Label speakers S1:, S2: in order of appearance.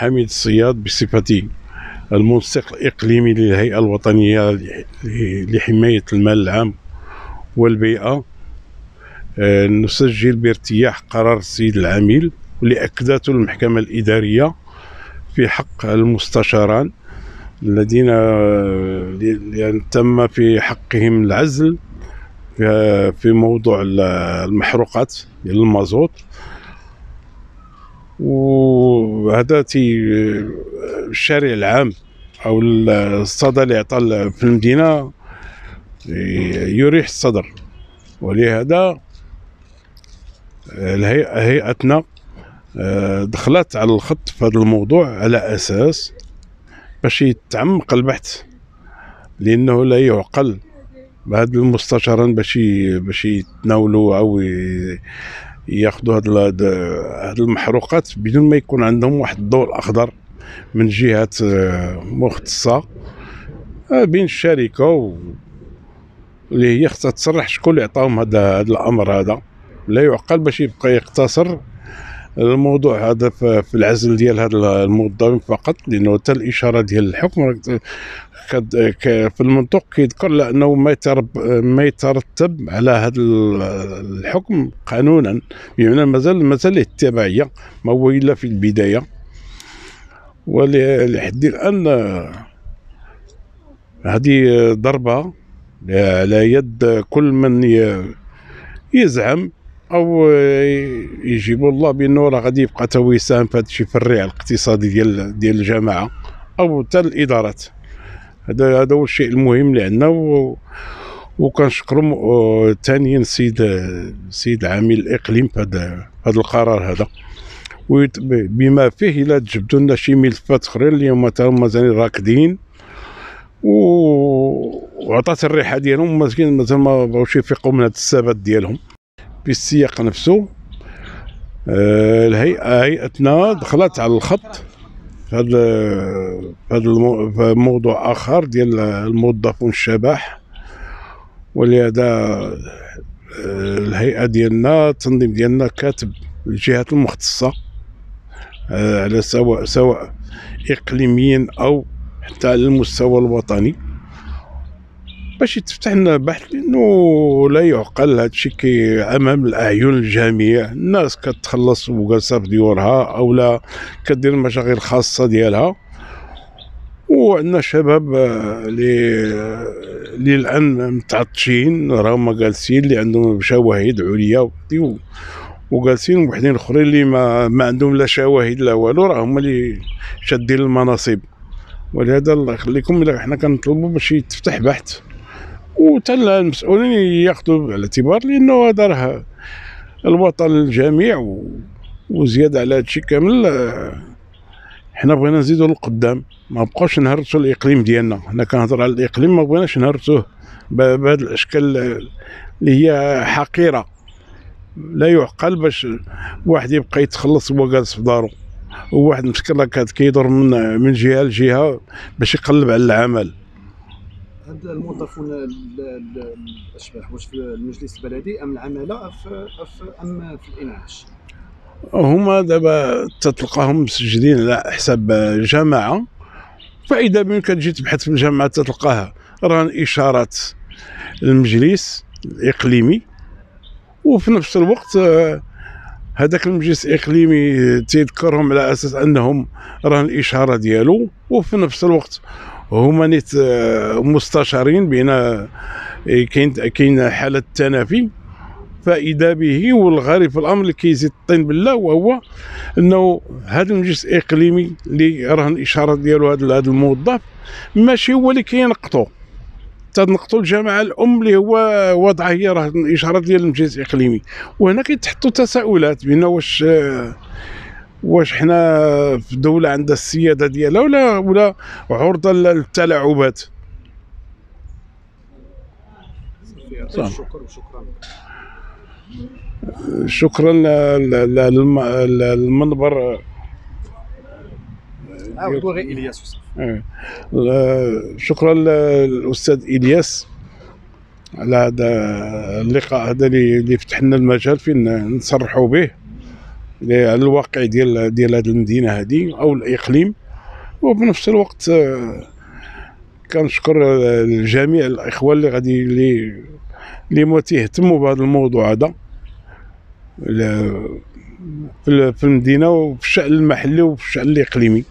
S1: حميد الصياد بصفتي المنسق الإقليمي للهيئة الوطنية لحماية المال العام والبيئة. آه، نسجل بارتياح قرار السيد العميل واللي المحكمة الإدارية في حق المستشاران الذين آه، تم في حقهم العزل في موضوع المحروقات المازوت. وهذا تي الشارع العام أو الصدى اللي عطى في المدينة يريح الصدر. ولهذا هيئتنا دخلت على الخط في هذا الموضوع على أساس باش يتعمق البحث لأنه لا يعقل. بهاد المستشارين باش باش يتناولوا أو ياخذوا هاد هاد المحروقات بدون ما يكون عندهم واحد الضوء الاخضر من جهات آه، مختصة. آه، بين الشركة اللي هي خصها تصرح شكون اللي عطاهم هذا الأمر هذا. لا يعقل باش يبقى يقتصر الموضوع هذا في العزل ديال هذا الموظفين فقط لأنه حتى الإشارة ديال الحكم في المنطق كيذكر لأنه ما ما يترتب على هذا الحكم قانونا بمعنى مازال مازال التبعيه ما هو إلا في البداية. ولحد الآن هذه ضربة على يد كل من يزعم أو يجيب الله بأنه راه غادي يبقى تو يساهم في هذا الشيء في الريع الاقتصادي ديال ديال الجماعة أو حتى الإدارات. هذا هذا هو الشيء المهم اللي عندنا و... وكنشكروا ثانيا السيد السيد عامل الاقليم في هذا القرار هذا. بما فيه إلا تجبدوا لنا شي ملفات أخرين اللي هما مازال راكدين. و... وعطات الريحة ديالهم مازال ما بغاوش يفيقوا من هذا الثبات ديالهم. في السياق نفسه. آه، الهيئه هيئتنا دخلت على الخط في هذا هذا موضوع آخر ديال الموظفون الشبح ولهذا آه، الهيئة ديالنا التنظيم ديالنا كاتب الجهات المختصة آه، على سواء سواء اقليميا أو حتى على المستوى الوطني. باش يتفتح لنا بحث لأنه لا يعقل هذا الشيء أمام الأعين الجميع الناس كتخلص في ديورها أو لا كدير المشاغل الخاصه ديالها. وعندنا شباب اللي اللي الآن متعطشين راهم جالسين اللي عندهم شواهد عليا وجالسين وحدين أخرين اللي ما, ما عندهم لا شواهد لا والو راه هما اللي شادين المناصب. ولهذا الله يخليكم حنا كنطلبوا باش يتفتح بحث. وحتى المسؤولين ياخذوا بالاعتبار لأنه هذا راه الوطن للجميع وزيادة على هذا الشيء كامل حنا بغينا نزيدوا للقدام. ما بقاوش نهرسوا الإقليم ديالنا. حنا كنهضر على الإقليم ما بغيناش نهرسوه بهذه الأشكال اللي هي حقيرة. لا يعقل باش واحد يبقى يتخلص وهو جالس في دارو. وواحد مسكين راه كيدور من من جهة لجهة باش يقلب على العمل.
S2: هاد الموظفون الأشباح؟ واش في المجلس البلدي أم العمالة أم في الإنعاش؟
S1: هما دابا تتلقاهم مسجلين على حساب جماعة فإذا بين كتجي تبحث في الجامعة تتلقاها راه إشارات المجلس الإقليمي. وفي نفس الوقت هذاك المجلس الإقليمي تيذكرهم على أساس أنهم راه الإشارة ديالو. وفي نفس الوقت هما نيت آه، مستشارين بين آه، كاين كاين حالة تنافي فإذا به والغريب في الأمر اللي كيزيد الطين بالله وهو أنه هذا المجلس الاقليمي اللي راه الإشارة ديالو هذا الموظف ماشي هو اللي كينقطو. تنقطو الجماعة الأم اللي هو وضعها هي راه الإشارة ديال المجلس الاقليمي وهنا كيتحطوا تساؤلات بان واش آه واش حنا في دولة عندها السيادة ديالها ولا ولا عرضة للتلاعبات؟ شكرا للمنبر.
S2: آه،
S1: شكرا للأستاذ إلياس على هذا اللقاء هذا اللي فتح لنا المجال فين نصرحوا به. على الواقع ديال ديال هذه المدينة هذه أو الإقليم. وبنفس الوقت آه، كنشكر الجميع الاخوه اللي غادي اللي اللي ما تيهتموا بهذا الموضوع هذا. في المدينة وفي الشأن المحلي وفي الشأن الإقليمي.